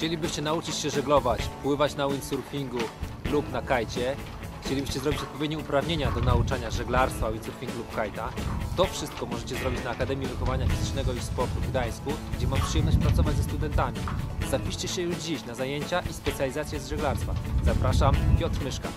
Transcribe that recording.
Chcielibyście nauczyć się żeglować, pływać na windsurfingu lub na kajcie, chcielibyście zrobić odpowiednie uprawnienia do nauczania żeglarstwa, windsurfingu lub kajta, to wszystko możecie zrobić na Akademii Wychowania Fizycznego i Sportu w Gdańsku, gdzie mam przyjemność pracować ze studentami. Zapiszcie się już dziś na zajęcia i specjalizację z żeglarstwa. Zapraszam, Piotr Myszka.